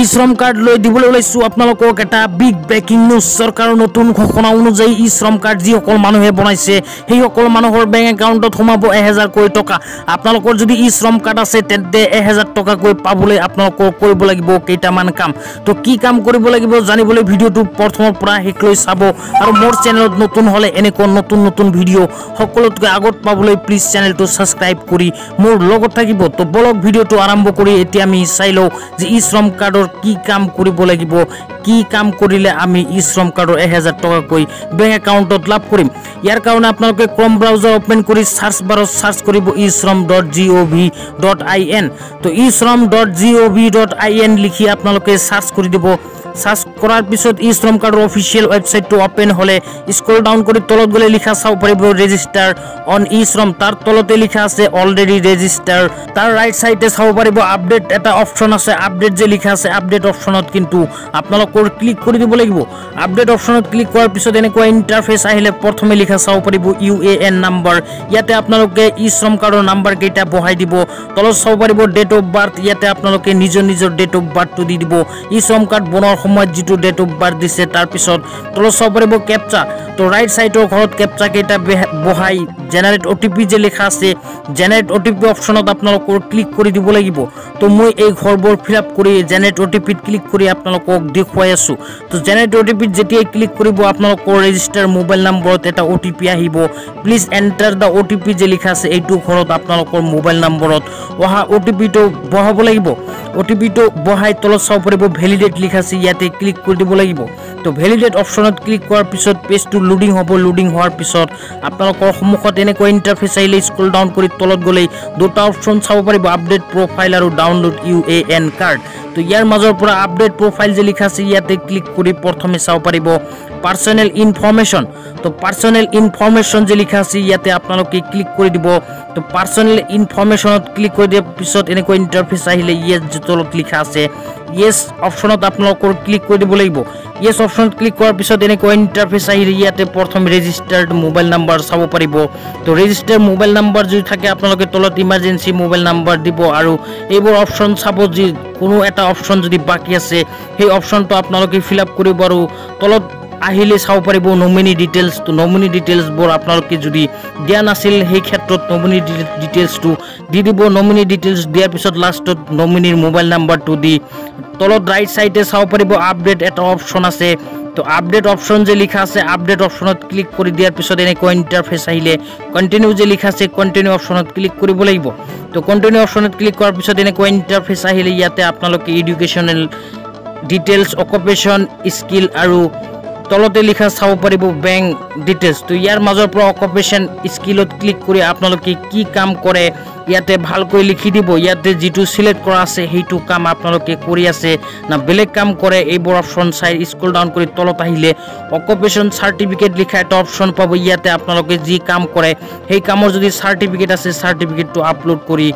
ই শ্ৰম কাৰ্ড লৈ দিবলৈ ওলাইছোঁ। আপোনালোকক এটা বিগ ব্ৰেকিং নিউজ চৰকাৰৰ নতুন ঘোষণা অনুযায়ী ই শ্ৰম কাৰ্ড যিসকল মানুহে বনাইছে সেইসকল মানুহৰ বেংক একাউণ্টত সোমাব এহেজাৰকৈ টকা। আপোনালোকৰ যদি ই শ্ৰম কাৰ্ড আছে তেন্তে এহেজাৰ টকাকৈ পাবলৈ আপোনালোকৰ কৰিব লাগিব কেইটামান কাম। তো কি কাম কৰিব লাগিব জানিবলৈ ভিডিঅ'টো প্ৰথমৰ পৰা শেষলৈ চাব। আৰু মোৰ চেনেলত নতুন হ'লে এনেকুৱা নতুন নতুন ভিডিঅ' সকলোতকৈ আগত পাবলৈ প্লিজ চেনেলটো ছাবস্ক্ৰাইব কৰি মোৰ লগত থাকিব। তো বলক ভিডিঅ'টো আৰম্ভ কৰি এতিয়া আমি চাই লওঁ যে ই শ্ৰম কাৰ্ডৰ কি কাম কৰিব লাগিব? কি কাম কৰিলে আমি ই শ্ৰম কাৰ্ডৰ এহেজাৰ টকাকৈ বেংক একাউণ্টত লাভ কৰিম? ইয়াৰ কাৰণে আপোনালোকে ক্ৰম ব্ৰাউজাৰ অ'পেন কৰি চাৰ্চ বাৰত চাৰ্চ কৰিব E Shram dot G O' V dot I N. তো E Shram dot G O' V dot I N লিখি আপোনালোকে চাৰ্চ কৰি দিব। চাৰ্চ কৰাৰ পিছত ই শ্ৰম কাৰ্ডৰ অফিচিয়েল ৱেবছাইটটো অ'পেন হ'লে স্ক্ৰল ডাউন কৰি তলত গ'লে লিখা চাব পাৰিব ৰেজিষ্টাৰ অন ই শ্ৰম। তাৰ তলতে লিখা আছে অলৰেডি ৰেজিষ্টাৰ তাৰ ৰাইট চাইডে চাব পাৰিব আপডেট এটা অপশ্যন আছে। আপডেট যে লিখা আছে আপডেট অপশ্যনত কিন্তু আপোনালোকৰ ক্লিক কৰি দিব লাগিব। আপডেট অপশ্যনত ক্লিক কৰাৰ পিছত এনেকুৱা ইণ্টাৰফেচ আহিলে প্ৰথমে লিখা চাব পাৰিব ইউ এ এন নাম্বাৰ ইয়াতে আপোনালোকে ই শ্ৰম কাৰ্ডৰ নাম্বাৰ কেইটা বহাই দিব। তলত চাব পাৰিব ডেট অফ বাৰ্থ ইয়াতে আপোনালোকে নিজৰ নিজৰ ডেট অফ বাৰ্থটো দি দিব। ই শ্ৰম কাৰ্ড বনোৱাৰ সময়ত যিটো ডেট অফ বাৰ্থ দিছে। তাৰপিছত তলত চাব পাৰিব কেপচা। তো ৰাইট চাইডৰ ঘৰত কেপচা কেইটা বহাই জেনেৰেট অ' টি পি যে লিখা আছে জেনেৰেট অ' টি পি অপশ্যনত আপোনালোকৰ ক্লিক কৰি দিব লাগিব। তো মই এই ঘৰবোৰ ফিল আপ কৰি জেনেৰেট অ' টি পিত ক্লিক কৰি আপোনালোকক দেখুৱাই আছোঁ। তো জেনেৰেট অ' টি পিত যেতিয়াই ক্লিক কৰিব আপোনালোকৰ ৰেজিষ্টাৰ মোবাইল নম্বৰত এটা অ' টি পি আহিব। Please enter the O' T P যে লিখা আছে এইটো ঘৰত আপোনালোকৰ মোবাইল নম্বৰত অহা অ' টি পিটো বহাব লাগিব। অ' টি পিটো বহাই তলত চাব পাৰিব ভেলিডেট লিখা আছে ইয়াতে ক্লিক কৰি দিব লাগিব। তো ভেলিডেট অপশ্যনত ক্লিক কৰাৰ পিছত পেজটো লোডিং হ'ব লোডিং হোৱাৰ পিছত আপোনালোকৰ সন্মুখত এনেকুৱা ইণ্টাৰফেচ আহিলে স্ক্ৰল ডাউন কৰি তলত গ'লেই দুটা অপশ্যন চাব পাৰিব আপডেট প্ৰফাইল আৰু download U A N card তো ইয়াৰ মাজৰ পৰা আপডেট প্ৰফাইল যে লিখা আছে ইয়াতে ক্লিক কৰি প্ৰথমে চাব পাৰিব। পাৰ্চনেল ইনফৰ্মেশ্যন তো পাৰ্চনেল ইনফৰ্মেশ্যন যে লিখা আছে ইয়াতে আপোনালোকে ক্লিক কৰি দিব। তো পাৰ্চনেল ইনফৰ্মেশ্যনত ক্লিক কৰি দিয়াৰ পিছত এনেকুৱা ইণ্টাৰফেচ আহিলে ইয়েছ যে তলত লিখা আছে ইয়েছ অপশ্যনত আপোনালোকৰ ক্লিক কৰি দিব লাগিব। ইয়েছ অপশ্যনত ক্লিক কৰাৰ পিছত এনেকুৱা ইণ্টাৰফেচ আহিলে ইয়াতে প্ৰথম ৰেজিষ্টাৰ্ড মোবাইল নাম্বাৰ চাব পাৰিব। তো ৰেজিষ্টাৰ মোবাইল নাম্বাৰ যদি থাকে আপোনালোকে তলত ইমাৰ্জেঞ্চি মোবাইল নাম্বাৰ দিব আৰু এইবোৰ অপশ্যন চাব যি কোনো এটা অপশ্যন যদি বাকী আছে সেই অপশ্যনটো আপোনালোকে ফিল আপ কৰিব আৰু তলত আহিলে চাব পাৰিব নমিনি ডিটেইলছ তো নমিনি ডিটেইলছবোৰ আপোনালোকে যদি দিয়া নাছিল সেই ক্ষেত্ৰত নমিনি ডিটেইলছটো দি দিব। নমিনি ডিটেইলছ দিয়াৰ পিছত লাষ্টত নমিনিৰ মোবাইল নাম্বাৰটো দি তলত ৰাইট চাইডে চাব পাৰিব আপডেট এটা অপশ্যন আছে। তো আপডেট অপশ্যন যে লিখা আছে আপডেট অপশ্যনত ক্লিক কৰি দিয়াৰ পিছত এনেকুৱা ইণ্টাৰফেচ আহিলে কণ্টিনিউ যে লিখা আছে কণ্টিনিউ অপশ্যনত ক্লিক কৰিব লাগিব। তো কণ্টিনিউ অপশ্যনত ক্লিক কৰাৰ পিছত এনেকুৱা ইণ্টাৰফেচ আহিলে ইয়াতে আপোনালোকে এডুকেশ্যনেল ডিটেইলছ অকুপেশ্যন স্কিল আৰু তলতে লিখা চাব পাৰিব বেংক ডিটেইলছ তো ইয়াৰ মাজৰ পৰা অকুপেশ্যন স্কিলত ক্লিক কৰি আপোনালোকে কি কাম কৰে ইয়াতে ভালকৈ লিখি দিব। ইয়াতে যিটো চিলেক্ট কৰা আছে সেইটো কাম আপোনালোকে কৰি আছে। না বেলেগ কাম কৰে এইবোৰ অপশ্যন চাই স্কুল ডাউন কৰি তলত আহিলে অকুপেশ্যন চাৰ্টিফিকেট লিখা এটা অপশ্যন পাব। ইয়াতে আপোনালোকে যি কাম কৰে সেই কামৰ যদি চাৰ্টিফিকেট আছে চাৰ্টিফিকেটটো আপলোড কৰি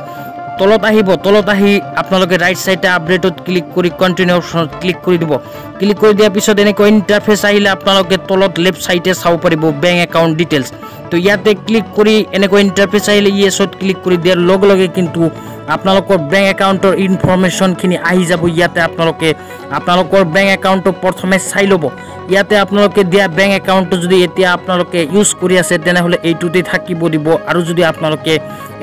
তলত আহিব তলত আহি আপোনালোকে ৰাইট চাইডে আপডেটত ক্লিক কৰি কণ্টিনিউ অপশ্যনত ক্লিক কৰি দিব। ক্লিক কৰি দিয়াৰ পিছত এনেকুৱা ইণ্টাৰফেচ আহিলে আপোনালোকে তলত লেফ্ট চাইডে চাব পাৰিব বেংক একাউণ্ট ডিটেইলছ তো ইয়াতে ক্লিক কৰি এনেকুৱা ইণ্টাৰফেচ আহিলে ইয়েছত ক্লিক কৰি দিয়াৰ লগে লগে কিন্তু আপোনালোকৰ বেংক একাউণ্টৰ ইনফৰ্মেশ্যনখিনি আহি যাব। ইয়াতে আপোনালোকে আপোনালোকৰ বেংক একাউণ্টটো প্ৰথমে চাই ল'ব। ইয়াতে আপোনালোকে দিয়া বেংক একাউণ্টটো যদি এতিয়া আপোনালোকে ইউজ কৰি আছে তেনেহ'লে এইটোতে থাকিব দিব। আৰু যদি আপোনালোকে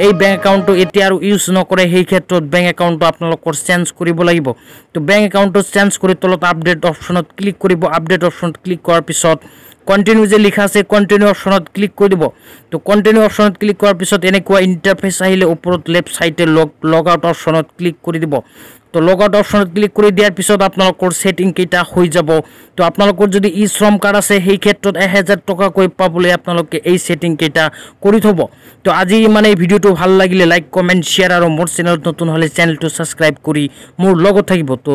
এই বেংক একাউণ্টটো এতিয়া আৰু ইউজ নকৰে সেই ক্ষেত্ৰত বেংক একাউণ্টটো আপোনালোকৰ চেঞ্জ কৰিব লাগিব। তো বেংক একাউণ্টটো চেঞ্জ কৰি তলত আপডেট অপশ্যনত ক্লিক কৰিব। আপডেট অপশ্যনত ক্লিক কৰাৰ পিছত কণ্টিনিউ যে লিখা আছে কণ্টিনিউ অপশ্যনত ক্লিক কৰি দিব। তো কণ্টিনিউ অপশ্যনত ক্লিক কৰাৰ পিছত এনেকুৱা ইণ্টাৰফেচ আহিলে ওপৰত লেফ্ট চাইডে লগ লগ আউট অপশ্যনত ক্লিক কৰি দিব। তো লগ আউট অপশ্যনত ক্লিক কৰি দিয়াৰ পিছত আপোনালোকৰ ছেটিংকেইটা হৈ যাব। তো আপোনালোকৰ যদি ই শ্ৰম কাৰ্ড আছে সেই ক্ষেত্ৰত এহেজাৰ টকাকৈ পাবলৈ আপোনালোকে এই ছেটিংকেইটা কৰি থ'ব। তো আজি মানে ভিডিঅ'টো ভাল লাগিলে লাইক কমেণ্ট শ্বেয়াৰ আৰু মোৰ চেনেলত নতুন হ'লে চেনেলটো ছাবস্ক্ৰাইব কৰি মোৰ লগত থাকিব। তো